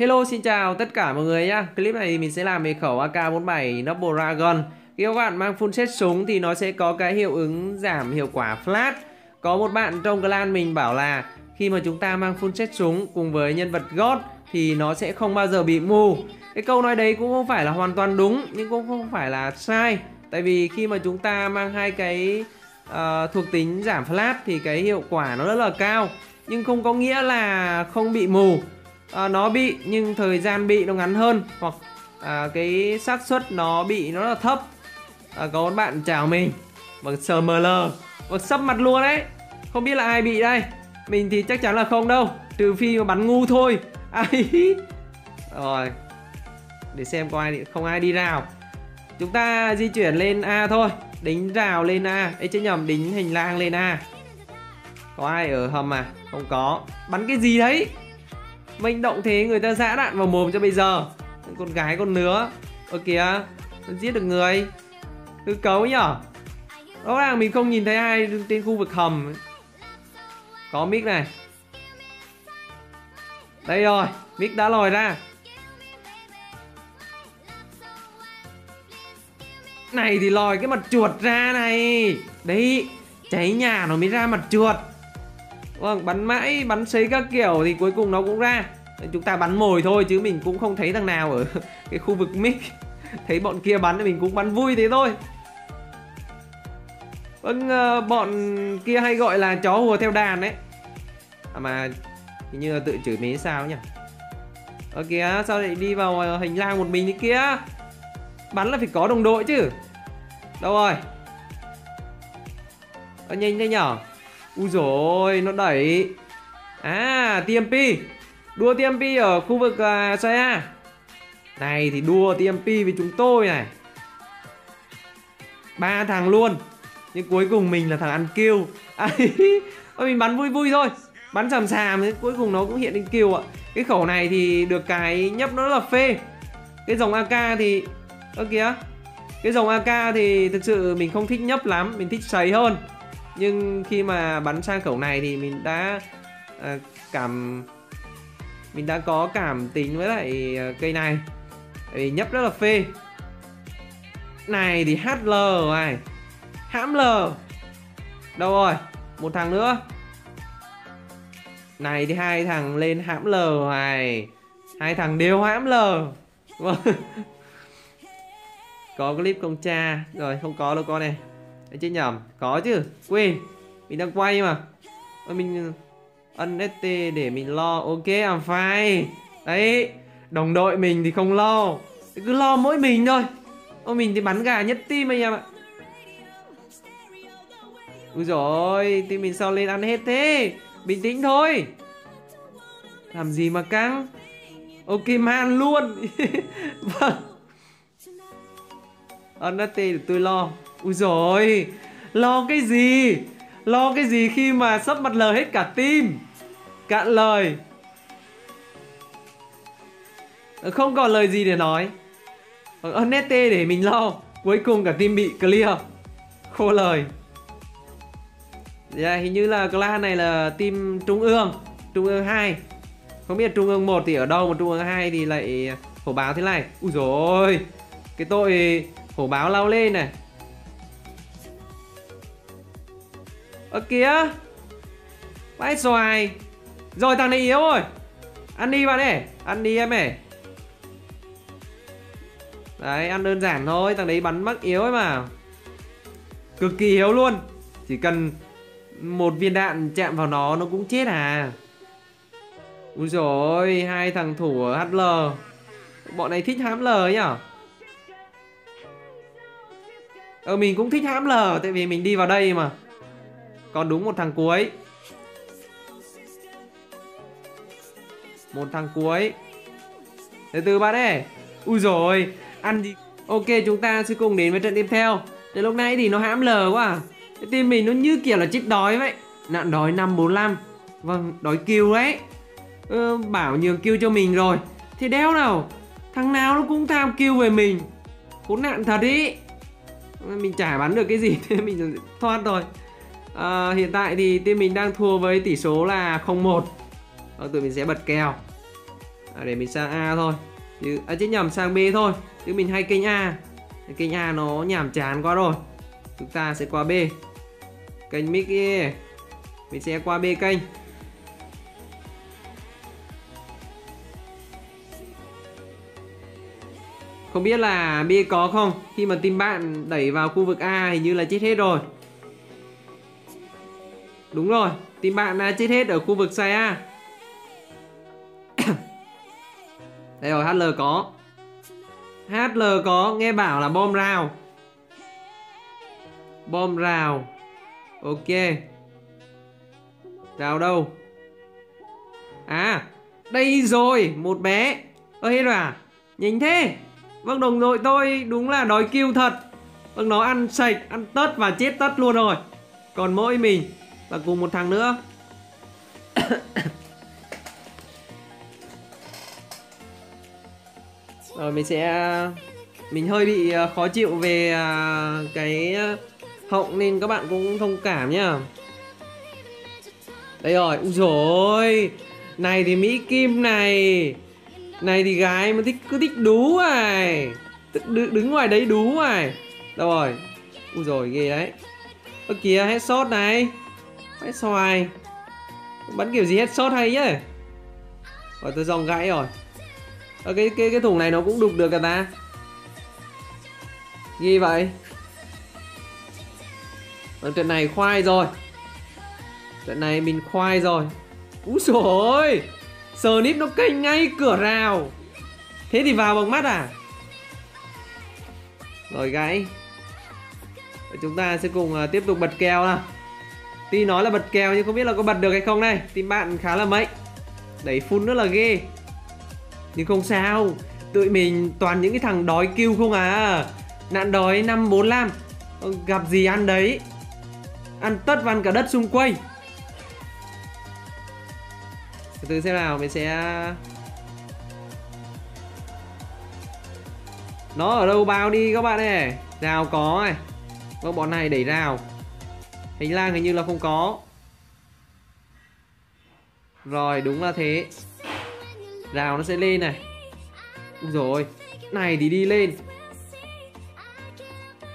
Hello xin chào tất cả mọi người nhá. Clip này mình sẽ làm về khẩu AK47 Double Dragon. Khi các bạn mang full set súng thì nó sẽ có cái hiệu ứng giảm hiệu quả flash. Có một bạn trong clan mình bảo là Khi mà chúng ta mang full set súng cùng với nhân vật God Thì nó sẽ không bao giờ bị mù Cái câu nói đấy cũng không phải là hoàn toàn đúng Nhưng cũng không phải là sai. Tại vì khi mà chúng ta mang hai cái uh, thuộc tính giảm flash Thì cái hiệu quả nó rất là cao. Nhưng không có nghĩa là không bị mù à, nó bị nhưng thời gian bị nó ngắn hơn hoặc à, cái xác suất nó bị nó là thấp. À, có một bạn chào mình. Bằng sml bằng sấp mặt luôn đấy. Không biết là ai bị đây? Mình thì chắc chắn là không đâu trừ phi mà bắn ngu thôi. Ai rồi để xem có ai không ai đi rào. Chúng ta di chuyển lên a thôi đính rào lên a. Ấy chứ nhầm đính hành lang lên a. Có ai ở hầm à? Không có. Bắn cái gì đấy? Manh động thế, người ta giã đạn vào mồm cho bây giờ. Con gái, con nứa. Ơ, kìa. Nó giết được người. Hư cấu nhở. Rõ ràng mình không nhìn thấy ai trên khu vực hầm. Có mic này. Đây rồi, Mic đã lòi ra. Này thì lòi cái mặt chuột ra này. Đấy, Cháy nhà nó mới ra mặt chuột. Vâng, bắn mãi, bắn xấy các kiểu thì cuối cùng nó cũng ra. Chúng ta bắn mồi thôi chứ mình cũng không thấy thằng nào ở cái khu vực mic. Thấy bọn kia bắn thì mình cũng bắn vui thế thôi. Vâng, ờ, bọn kia hay gọi là chó hùa theo đàn đấy à Mà hình như là tự chửi mế sao nhỉ? Ở kìa, sao lại đi vào ờ, hành lang một mình thế kia? Bắn là phải có đồng đội chứ. Đâu rồi? Ở nhanh thế nhở? Ui rồi nó đẩy. À TMP Đua TMP ở khu vực uh, xoay A Này thì đua TMP với chúng tôi này. Ba thằng luôn. Nhưng cuối cùng mình là thằng ăn kill à, Mình bắn vui vui thôi. Bắn sàm sàm cuối cùng nó cũng hiện lên kill ạ. Cái khẩu này thì được cái nhấp nó là phê. Cái dòng AK thì Ơ kìa. Cái dòng AK thì thực sự mình không thích nhấp lắm Mình thích sấy hơn nhưng khi mà bắn sang khẩu này thì mình đã uh, cảm mình đã có cảm tính với lại ờ, cây này. Vì nhấp rất là phê. Này thì HL rồi hãm L đâu rồi? Một thằng nữa. Này thì hai thằng lên hãm L này hai thằng đều hãm L có clip công cha? Rồi không có đâu con này Đấy chứ nhầm, Có chứ, Quên. Mình đang quay mà. Ơ mình ừ, Ân ST để mình lo. Ok, I'm fine. Đấy, Đồng đội mình thì không lo. Cứ lo mỗi mình thôi. Ôi mình thì bắn gà nhất tim anh em ạ. Úi rồi Team mình sao lên ăn hết thế? Bình tĩnh thôi. Làm gì mà căng? Ok, man luôn. Vâng. Ân ST để tôi lo. Ui rồi Lo cái gì? Lo cái gì khi mà sắp mặt lờ hết cả tim Cạn lời. Không còn lời gì để nói. Ờ, ở nete để mình lo. Cuối cùng cả team bị clear. Khô lời. Yeah, Hình như là clan này là team Trung ương. Trung ương 2 Không biết Trung ương 1 thì ở đâu Mà Trung ương 2 thì lại hổ báo thế này. Ui rồi Cái tội hổ báo lao lên này. Ơ, kìa. Vãi xoài. Rồi, thằng này yếu rồi. Ăn đi bạn ấy Ăn đi em ấy Đấy, ăn đơn giản thôi. Thằng đấy bắn mắc yếu ấy mà. Cực kỳ yếu luôn. Chỉ cần một viên đạn chạm vào nó Nó cũng chết à. Úi dồi Hai thằng thủ ở HL Bọn này thích HL ấy nhở? Ờ mình cũng thích HL Tại vì mình đi vào đây mà còn đúng một thằng cuối. Một thằng cuối. Từ từ bạn ơi. Ui rồi Ăn gì Ok chúng ta sẽ cùng đến với trận tiếp theo. Từ lúc nãy thì nó hãm lờ quá à. Cái tim mình nó như kiểu là chết đói vậy. Nạn đói 545 Vâng đói kêu đấy. Ừ, Bảo nhường kêu cho mình rồi. Thì đéo nào Thằng nào nó cũng tham kêu về mình. Khốn nạn thật ý. Mình chả bắn được cái gì mình thoát rồi à, Hiện tại thì team mình đang thua với tỷ số là 0-1 à, ờ, Tụi mình sẽ bật kèo. À, để mình sang A thôi. Chứ à, chứ nhầm sang B thôi. Chứ mình hay kênh A. Kênh A nó nhàm chán quá rồi. Chúng ta sẽ qua B. Kênh Mickey mình sẽ qua B kênh. Không biết là B có không? Khi mà team bạn đẩy vào khu vực A hình như là chết hết rồi. Đúng rồi Team bạn đã chết hết ở khu vực xe A. Đây rồi HL có. HL có Nghe bảo là bom rào. Bom rào. Ok. Rào đâu? À Đây rồi Một bé. Ơ hết rồi à? Nhìn thế. Vâng đồng đội tôi đúng là đói kêu thật. Vâng nó ăn sạch, ăn tất và chết tất luôn rồi. Còn mỗi mình. Và cùng một thằng nữa. Rồi mình sẽ Mình hơi bị à, khó chịu về à, cái à, họng nên các bạn cũng thông cảm nhá. Đây rồi, ui rồi Này thì Mỹ Kim này này thì gái mà thích cứ thích đú này đứng, đứng ngoài đấy đú này. Đâu rồi ui rồi ghê đấy. Ơ kìa sốt này vãi xoài bắn kiểu gì hết sốt hay nhá? Rồi tôi dòng gãy rồi. Ở cái cái cái thùng này nó cũng đục được cả ta. Ghi vậy? Ở trận này khoai rồi. Trận này mình khoai rồi. Úi rồi nít nó kênh ngay cửa rào. Thế thì vào bằng mắt à? Rồi gãy. Chúng ta sẽ cùng uh, tiếp tục bật kèo nào. Tuy nói là bật kèo nhưng không biết là có bật được hay không đây Team bạn khá là mạnh. Đẩy full rất là ghê. Nhưng không sao. Tụi mình toàn những cái thằng đói kêu không à. Nạn đói 545 Gặp gì ăn đấy? Ăn tất và ăn cả đất xung quanh. Từ từ xem nào, mình sẽ nó ở đâu bao đi các bạn ơi? Rào có này. Vâng bọn này đẩy rào hành lang hình như là không có. Rồi đúng là thế. Rào nó sẽ lên này. Rồi này thì đi lên.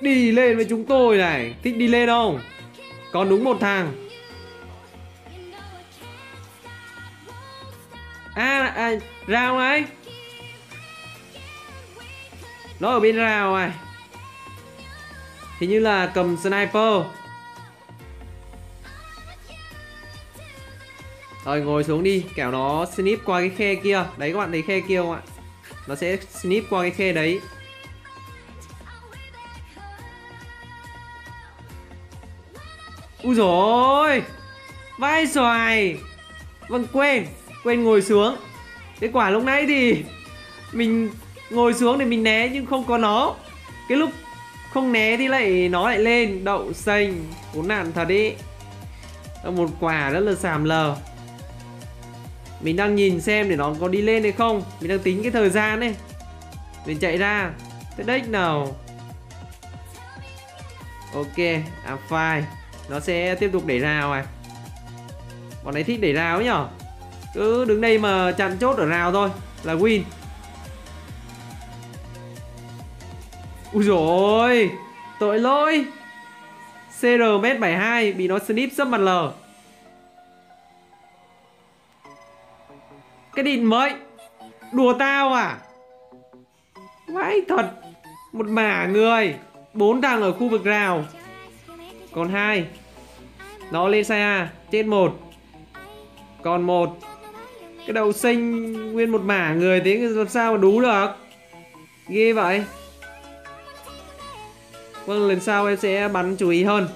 Đi lên với chúng tôi này. Thích đi lên không? Còn đúng một thằng. À, à rào này. Nó ở bên rào này. Hình như là cầm sniper. Rồi, ngồi xuống đi. Kẻo nó snip qua cái khe kia. Đấy, các bạn thấy khe kia không ạ? Nó sẽ snip qua cái khe đấy. Úi rồi Vai xoài! Vâng quên. Quên ngồi xuống. Kết quả lúc nãy thì mình ngồi xuống để mình né nhưng không có nó. Cái lúc không né thì lại, nó lại lên. Đậu xanh. Khốn nạn thật ý. Một quả rất là sàm lờ mình đang nhìn xem để nó có đi lên hay không. Mình đang tính cái thời gian ấy. Mình chạy ra. Thế đếch nào? Ok à file nó sẽ tiếp tục đẩy rào à bọn này thích đẩy rào ấy nhở? Cứ đứng đây mà chặn chốt ở rào thôi, là win. Ui rồi tội lỗi. CRM72 bị nó snip sấp mặt lờ. Cái đìn mới. Đùa tao à? Vãi thật. Một mả người. Bốn thằng ở khu vực rào còn hai. Nó lên xe A chết một. Còn một. Cái đầu xanh nguyên một mả người thế làm sao mà đú được? Ghê vậy. Vâng lần sau em sẽ bắn chú ý hơn.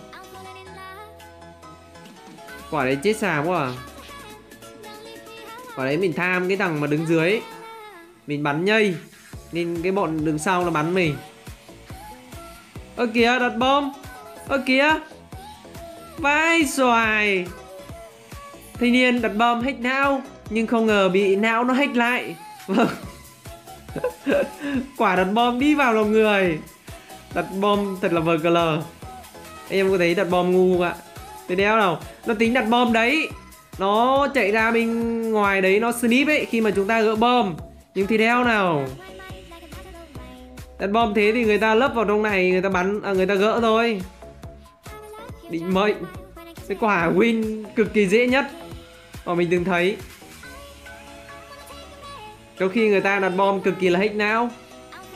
Quả đấy chết xàm quá à? Quả đấy mình tham cái thằng mà đứng dưới. Mình bắn nhây. Nên cái bọn đứng sau nó bắn mình. Ơ kìa, đặt bom. Ơ kìa. Vai xoài. Thanh niên đặt bom hết não, nhưng không ngờ bị não nó hack lại. Vâng. Quả đặt bom đi vào lòng người. Đặt bom thật là vờ em có thấy đặt bom ngu không ạ? Thế đéo nào, nó tính đặt bom đấy. Nó chạy ra bên ngoài đấy nó snip ấy Khi mà chúng ta gỡ bom. Nhưng thì đeo nào. Đặt bom thế thì người ta lấp vào trong này Người ta bắn, à, người ta gỡ thôi. Định mệnh. Cái quả win cực kỳ dễ nhất Mà mình từng thấy. Trong khi người ta đặt bom cực kỳ là hết não.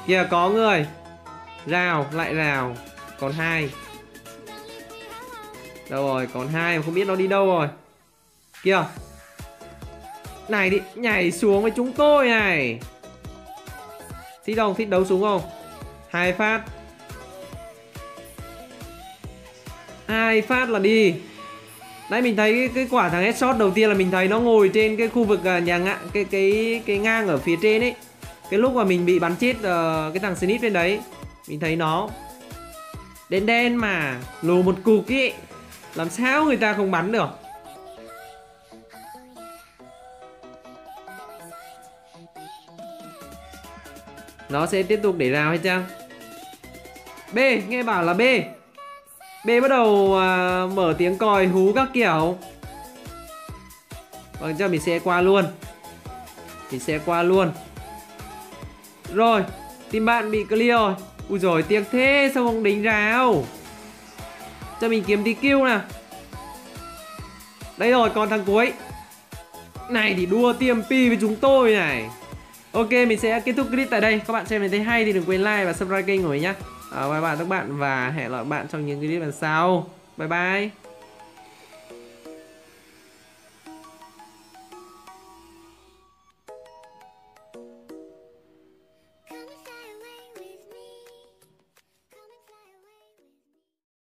Kìa có người. Rào, lại rào. Còn hai. Đâu rồi, còn hai mà không biết nó đi đâu rồi. Kìa Này đi, nhảy xuống với chúng tôi này Thích không, thích đấu súng không Hai phát hai phát là đi Đấy mình thấy cái, cái quả thằng headshot đầu tiên là mình thấy nó ngồi trên cái khu vực à, nhà ngã cái cái cái ngang ở phía trên ấy. Cái lúc mà mình bị bắn chết uh, cái thằng Snip bên đấy, mình thấy nó đen đen mà lù một cục ý. Làm sao người ta không bắn được? Nó sẽ tiếp tục để rào hay chăng? B, nghe bảo là B. B bắt đầu à, mở tiếng còi hú các kiểu. Vâng cho mình sẽ qua luôn. Mình sẽ qua luôn. Rồi Team bạn bị clear rồi. Ui rồi tiếc thế sao không đánh rào? Cho mình kiếm tí kêu nè, Đây rồi còn thằng cuối. Này thì đua TMP với chúng tôi này. Ok mình sẽ kết thúc clip tại đây. Các bạn xem mình thấy hay thì đừng quên like và subscribe kênh của mình nhé à, ờ, Bye bye các bạn và hẹn gặp lại các bạn trong những clip lần sau. Bye bye.